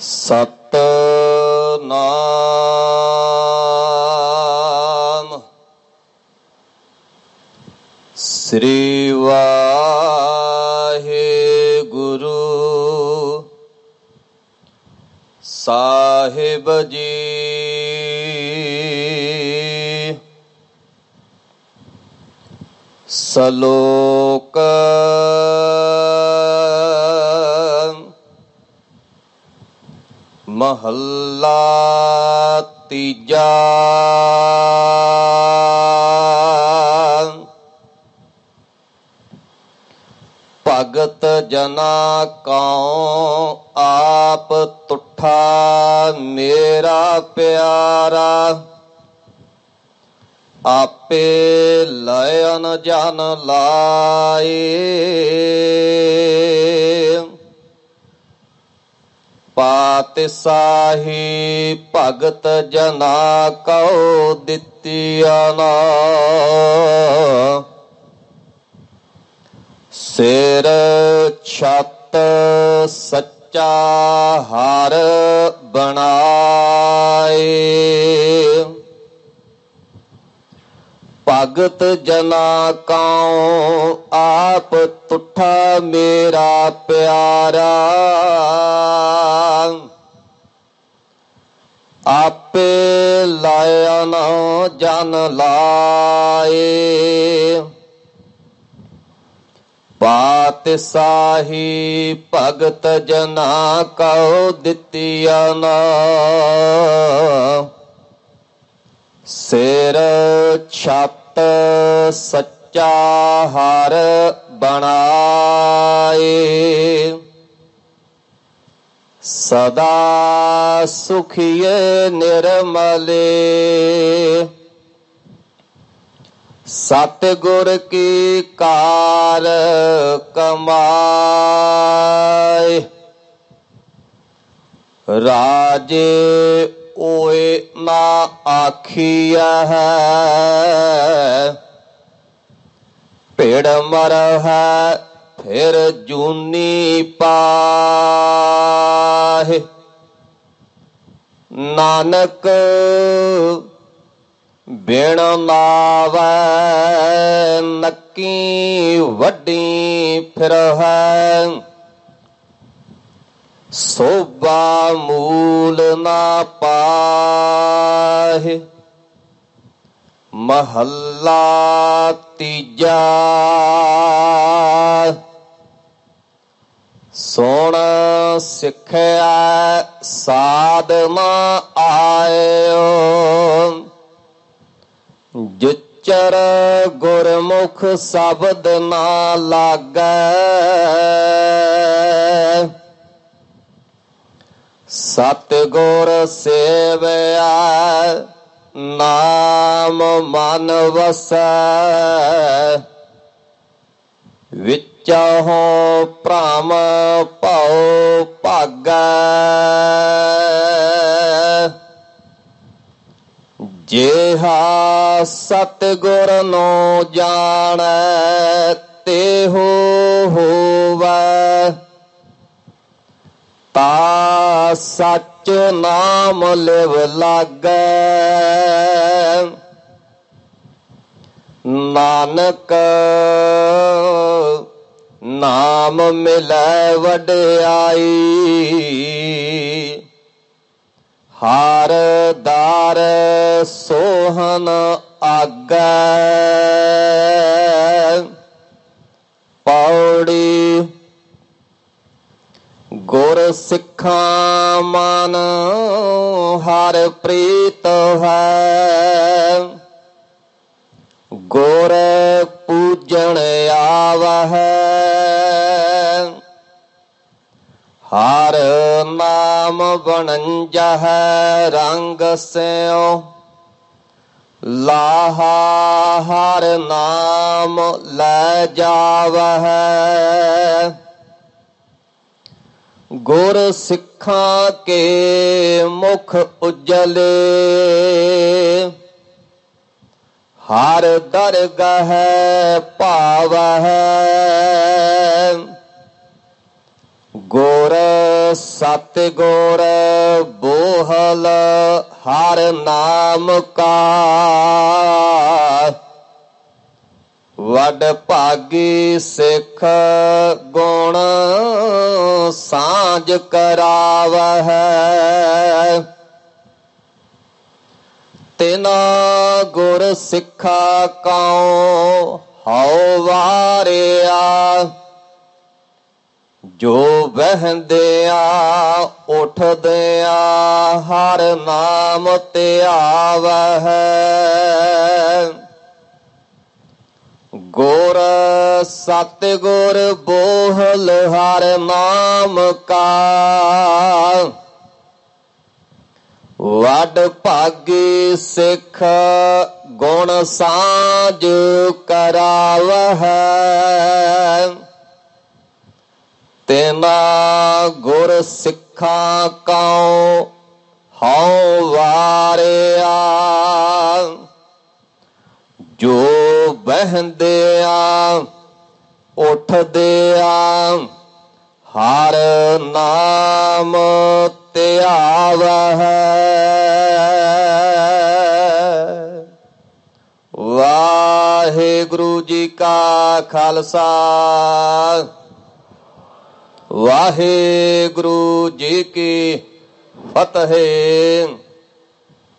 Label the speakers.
Speaker 1: ਸਤ ਨਾਮ ਸ੍ਰੀ ਵਾਹਿਗੁਰੂ। ਸਾਹਿਬ ਜੀ। ਸਲੋ ਮਹੱਲਾ ਤੀਜਾ। ਭਗਤ ਜਨਾ ਕਉ ਆਪ ਤੁਠਾ ਮੇਰਾ ਪਿਆਰਾ। ਆਪੇ ਲਇਨ ਜਨ ਲਾਏ। ਪਾਤਸਾਹੀ ਭਗਤ ਜਨਾ ਕਉ ਦਿੱਤੀਆ ਨਾ। ਸਿਰ ਛਤ ਸੱਚਾ ਹਰ ਬਣਾਏ। ਭਗਤ ਜਨਾ ਕਉ ਆਪ ਤੁਠਾ ਮੇਰਾ ਪਿਆਰਾ। ਆਪੇ ਲਾਇਆ ਨਾ ਜਨ ਲਾਏ। ਪਾਤਸ਼ਾਹੀ ਭਗਤ ਜਨਾ ਕਉ ਦਿੱਤੀਆ ਨਾ। ਸਿਰ ਛੱਤ ਸੱਚਾ ਹਰ ਬਣਾ ਸਦਾ ਸੁਖੀਏ ਨਿਰਮਲੇ ਸਤ ਗੁਰ ਕੀ ਕਾਰ ਕਮਾਏ ਰਾਜੇ ਓਏ ਨਾ ਆਖੀਆ ਹੈ ਭੇੜ ਮਰ ਹੈ ਫਿਰ ਜੂਨੀ ਨਾਨਕ ਬਿਨ ਨਾਵੈ ਨੱਕੀ ਵੱਡੀ ਫਿਰ ਹੈ। ਸੋਭਾ ਮੂਲ ਨਾ ਪਾਹੇ, ਮਹੱਲਾ ਤੀਜਾ। ਸੋਣ ਸਿੱਖਿਆ ਸਾਧਨਾ ਆਇਓ ਜਿਚਰ ਗੁਰਮੁਖ ਸ਼ਬਦ ਨਾ ਲਾਗੈ। ਸਤ ਗੁਰ ਸੇਵਿਆ, ਨਾਮ ਮਨ ਵਸੈ। ਵਿਚਹੁ ਭ੍ਰਮ ਭਉ ਭਾਗੈ। ਸਤ ਗੁਰ ਨੋ ਜਾਣੈ, ਤੇਹੋ ਹੋਵੈ। ਤਾ ਸਚ ਨਾਮ ਲਿਵ ਲਾਗੈ। ਨਾਨਕ ਨਾਮ ਮਿਲੈ, ਵਡਿਆਈ। ਹਰ ਦਾਰ ਸੋਹਨ ਆਗੈ। ਪੌੜੀ ਗੁਰ ਸਿੱਖਾਂ ਮਨ ਹਰ ਪ੍ਰੀਤ ਹੈ। ਗੁਰ ਪੂਜਣ ਆਵਹਿ। ਹਰ ਨਾਮ ਬਣੰਜਹ ਰੰਗ ਸਿਓ ਲਾਹਾ ਹਰ ਨਾਮ ਲੈ ਜਾਵਹਿ। ਗੁਰ ਸਿੱਖਾਂ ਕੇ ਮੁਖ ਉਜਲੇ। ਹਰ ਦਰਗਹ ਭਾਵਹਿ। ਗੁਰ ਬੋਹਲ ਹਰ ਨਾਮ ਕਾ। ਵਡ ਭਾਗੀ ਸਿੱਖ ਗੁਣ ਸਾਂਝ ਕਰਾਵਹਿ। ਤਿਨਾ ਗੁਰ ਸਿੱਖਾ ਕਉ ਹਉ ਵਾਰਿਆ ਜੋ ਵਹਿੰਦਿਆ ਉਠਦਿਆ ਹਰ ਨਾਮ ਧਿਆਵਹਿ ਗੁਰ ਸਤਿਗੁਰ ਬੋਹਲ ਹਰ ਨਾਮ ਕਾ। ਵੱਡ ਭਾਗੀ ਸਿੱਖ ਗੁਣ ਸਾਜ ਕਰਾਵਹਿ। ਤੇਨਾ ਗੁਰ ਸਿੱਖਾਂ ਕਉ ਹਉ ਵਾਰਿਆ। ਜੋ ਬਹਿੰਦਿਆ ਉਠਦਿਆ ਹਰ ਨਾਮ ਧਿਆਵਹਿ। ਵਾਹਿਗੁਰੂ ਜੀ ਕਾ ਖਾਲਸਾ। ਵਾਹਿਗੁਰੂ ਜੀ ਕੀ ਫਤਿਹ।